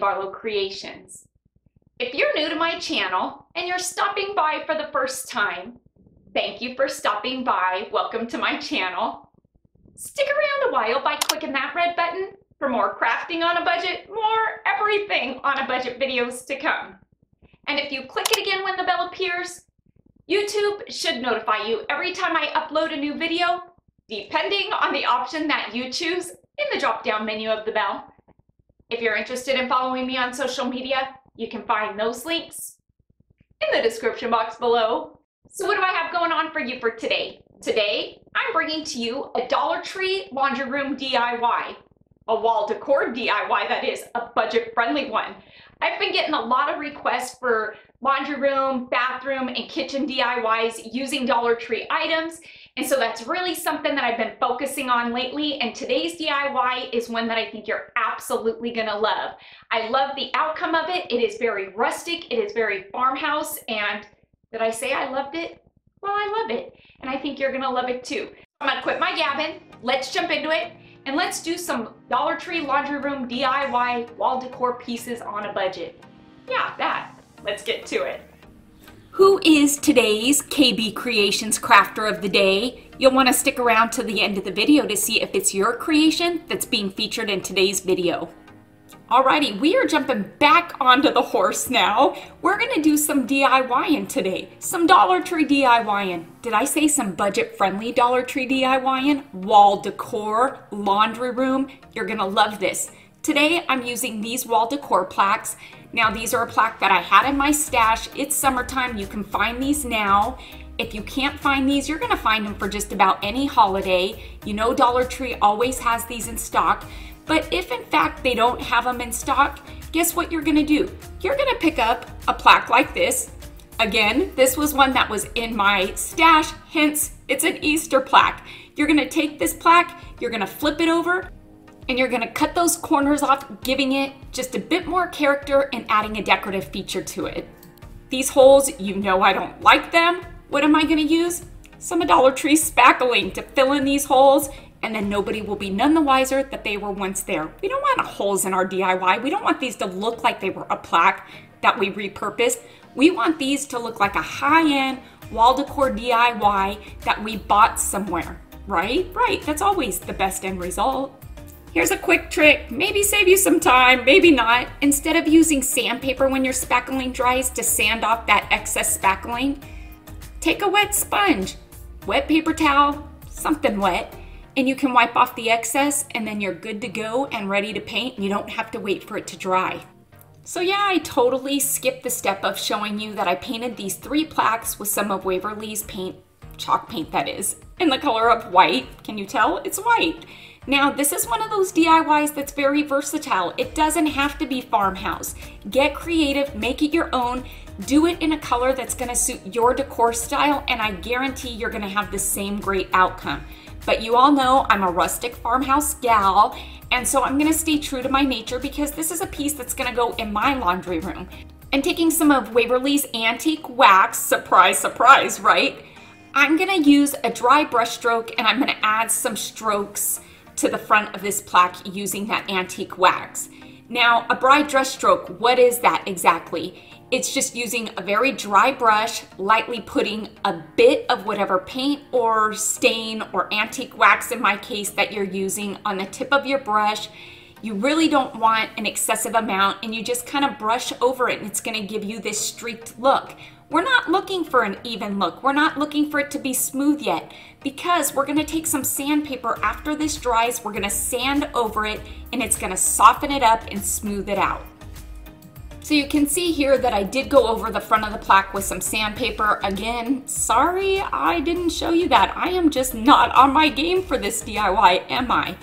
Barlow Creations. If you're new to my channel and you're stopping by for the first time, thank you for stopping by. Welcome to my channel. Stick around a while by clicking that red button for more crafting on a budget, more everything on a budget videos to come. And if you click it again when the bell appears, YouTube should notify you every time I upload a new video, depending on the option that you choose in the drop-down menu of the bell. If you're interested in following me on social media, you can find those links in the description box below. So what do I have going on for you for today? Today, I'm bringing to you a Dollar Tree laundry room DIY a wall decor DIY that is, a budget-friendly one. I've been getting a lot of requests for laundry room, bathroom, and kitchen DIYs using Dollar Tree items. And so that's really something that I've been focusing on lately. And today's DIY is one that I think you're absolutely gonna love. I love the outcome of it. It is very rustic. It is very farmhouse. And did I say I loved it? Well, I love it. And I think you're gonna love it too. I'm gonna quit my gabbing. Let's jump into it and let's do some Dollar Tree laundry room DIY wall decor pieces on a budget. Yeah, that. Let's get to it. Who is today's KB Creations Crafter of the Day? You'll want to stick around to the end of the video to see if it's your creation that's being featured in today's video. Alrighty, we are jumping back onto the horse now. We're gonna do some DIYing today. Some Dollar Tree DIYing. Did I say some budget-friendly Dollar Tree DIYing? Wall decor, laundry room. You're gonna love this. Today, I'm using these wall decor plaques. Now, these are a plaque that I had in my stash. It's summertime, you can find these now. If you can't find these, you're gonna find them for just about any holiday. You know Dollar Tree always has these in stock. But if in fact they don't have them in stock, guess what you're gonna do? You're gonna pick up a plaque like this. Again, this was one that was in my stash, hence it's an Easter plaque. You're gonna take this plaque, you're gonna flip it over, and you're gonna cut those corners off, giving it just a bit more character and adding a decorative feature to it. These holes, you know I don't like them. What am I gonna use? Some Dollar Tree spackling to fill in these holes and then nobody will be none the wiser that they were once there. We don't want holes in our DIY. We don't want these to look like they were a plaque that we repurposed. We want these to look like a high-end wall decor DIY that we bought somewhere, right? Right, that's always the best end result. Here's a quick trick, maybe save you some time, maybe not. Instead of using sandpaper when your spackling dries to sand off that excess spackling, take a wet sponge, wet paper towel, something wet, and you can wipe off the excess and then you're good to go and ready to paint. You don't have to wait for it to dry. So yeah, I totally skipped the step of showing you that I painted these three plaques with some of Waverly's paint, chalk paint that is, in the color of white. Can you tell? It's white. Now, this is one of those DIYs that's very versatile. It doesn't have to be farmhouse. Get creative, make it your own, do it in a color that's gonna suit your decor style, and I guarantee you're gonna have the same great outcome. But you all know I'm a rustic farmhouse gal, and so I'm gonna stay true to my nature because this is a piece that's gonna go in my laundry room. And taking some of Waverly's Antique Wax, surprise, surprise, right? I'm gonna use a dry brush stroke and I'm gonna add some strokes to the front of this plaque using that antique wax. Now, a dry brush stroke, what is that exactly? It's just using a very dry brush, lightly putting a bit of whatever paint or stain or antique wax in my case that you're using on the tip of your brush. You really don't want an excessive amount and you just kind of brush over it and it's gonna give you this streaked look. We're not looking for an even look. We're not looking for it to be smooth yet because we're gonna take some sandpaper after this dries, we're gonna sand over it and it's gonna soften it up and smooth it out. So you can see here that I did go over the front of the plaque with some sandpaper. Again, sorry I didn't show you that. I am just not on my game for this DIY, am I?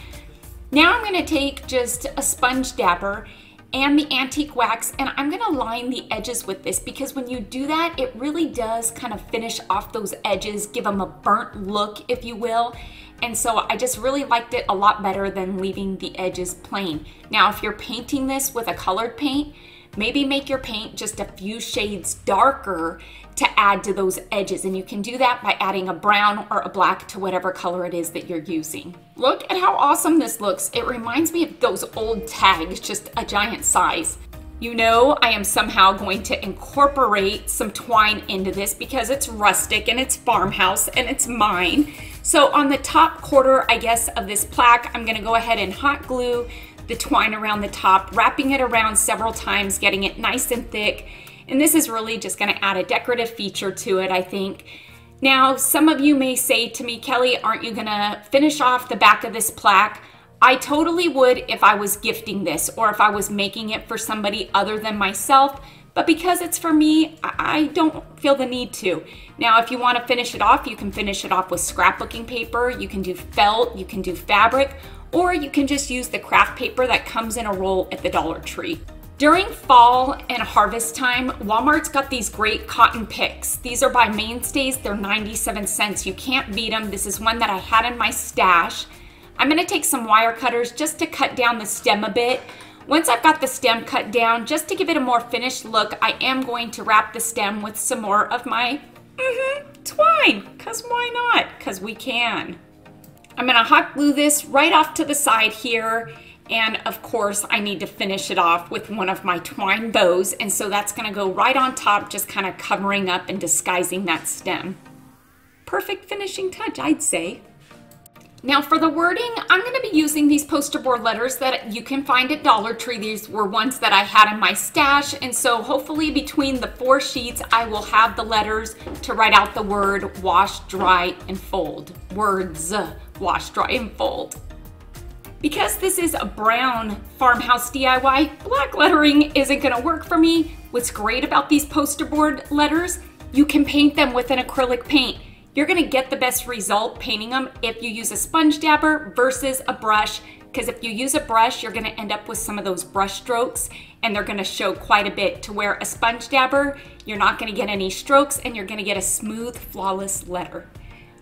Now I'm gonna take just a sponge dabber and the antique wax and I'm gonna line the edges with this because when you do that, it really does kind of finish off those edges, give them a burnt look, if you will. And so I just really liked it a lot better than leaving the edges plain. Now, if you're painting this with a colored paint, Maybe make your paint just a few shades darker to add to those edges. And you can do that by adding a brown or a black to whatever color it is that you're using. Look at how awesome this looks. It reminds me of those old tags, just a giant size. You know I am somehow going to incorporate some twine into this because it's rustic and it's farmhouse and it's mine. So on the top quarter, I guess, of this plaque, I'm gonna go ahead and hot glue the twine around the top, wrapping it around several times, getting it nice and thick. And this is really just gonna add a decorative feature to it, I think. Now, some of you may say to me, Kelly, aren't you gonna finish off the back of this plaque? I totally would if I was gifting this or if I was making it for somebody other than myself, but because it's for me, I don't feel the need to. Now, if you wanna finish it off, you can finish it off with scrapbooking paper, you can do felt, you can do fabric, or you can just use the craft paper that comes in a roll at the Dollar Tree. During fall and harvest time, Walmart's got these great cotton picks. These are by Mainstays, they're 97 cents. You can't beat them. This is one that I had in my stash. I'm gonna take some wire cutters just to cut down the stem a bit. Once I've got the stem cut down, just to give it a more finished look, I am going to wrap the stem with some more of my mm -hmm, twine, cause why not? Cause we can. I'm gonna hot glue this right off to the side here and of course, I need to finish it off with one of my twine bows. And so that's gonna go right on top, just kind of covering up and disguising that stem. Perfect finishing touch, I'd say. Now for the wording, I'm gonna be using these poster board letters that you can find at Dollar Tree. These were ones that I had in my stash. And so hopefully between the four sheets, I will have the letters to write out the word wash, dry, and fold. Words, wash, dry, and fold. Because this is a brown farmhouse DIY, black lettering isn't gonna work for me. What's great about these poster board letters, you can paint them with an acrylic paint. You're gonna get the best result painting them if you use a sponge dabber versus a brush, because if you use a brush, you're gonna end up with some of those brush strokes and they're gonna show quite a bit to where a sponge dabber, you're not gonna get any strokes and you're gonna get a smooth, flawless letter.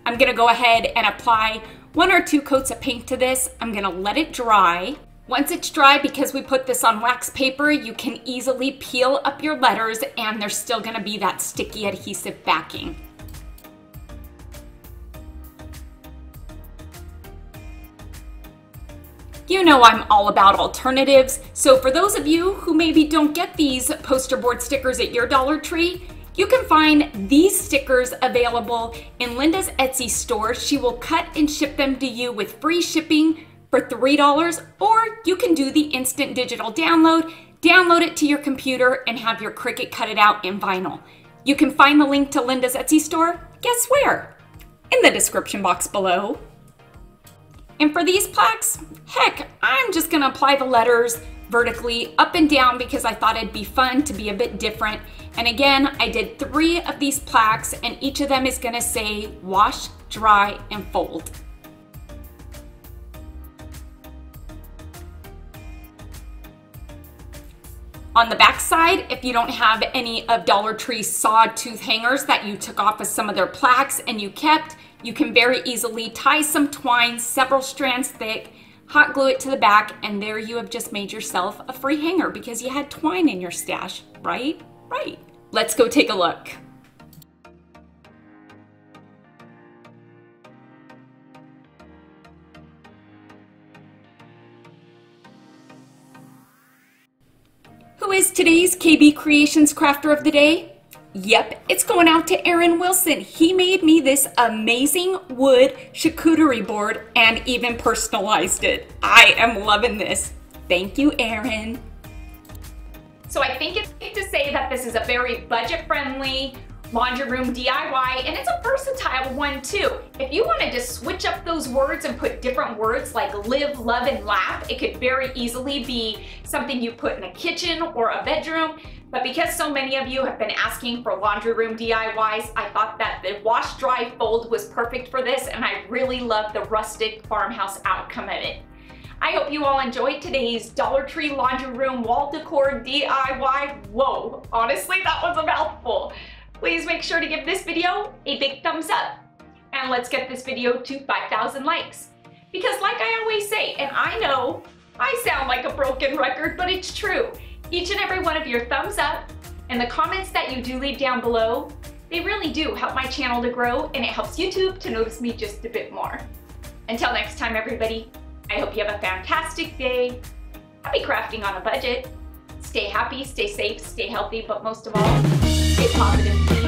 I'm gonna go ahead and apply one or two coats of paint to this. I'm gonna let it dry. Once it's dry, because we put this on wax paper, you can easily peel up your letters and there's still gonna be that sticky adhesive backing. You know I'm all about alternatives, so for those of you who maybe don't get these poster board stickers at your Dollar Tree, you can find these stickers available in Linda's Etsy store. She will cut and ship them to you with free shipping for $3, or you can do the instant digital download, download it to your computer, and have your Cricut cut it out in vinyl. You can find the link to Linda's Etsy store, guess where? In the description box below. And for these plaques, heck, I'm just gonna apply the letters vertically up and down because I thought it'd be fun to be a bit different. And again, I did three of these plaques and each of them is gonna say wash, dry, and fold. On the back side, if you don't have any of Dollar Tree's sawtooth hangers that you took off of some of their plaques and you kept, you can very easily tie some twine several strands thick hot glue it to the back, and there you have just made yourself a free hanger because you had twine in your stash, right? Right. Let's go take a look. Who is today's KB Creations Crafter of the Day? Yep, it's going out to Aaron Wilson. He made me this amazing wood charcuterie board and even personalized it. I am loving this. Thank you, Aaron. So I think it's safe to say that this is a very budget-friendly laundry room DIY and it's a versatile one too. If you wanted to switch up those words and put different words like live, love, and laugh, it could very easily be something you put in a kitchen or a bedroom. But because so many of you have been asking for laundry room DIYs, I thought that the wash dry fold was perfect for this and I really love the rustic farmhouse outcome of it. I hope you all enjoyed today's Dollar Tree laundry room wall decor DIY. Whoa, honestly, that was a mouthful. Please make sure to give this video a big thumbs up. And let's get this video to 5,000 likes. Because like I always say, and I know I sound like a broken record, but it's true. Each and every one of your thumbs up and the comments that you do leave down below, they really do help my channel to grow and it helps YouTube to notice me just a bit more. Until next time, everybody, I hope you have a fantastic day. Happy crafting on a budget. Stay happy, stay safe, stay healthy, but most of all, stay positive.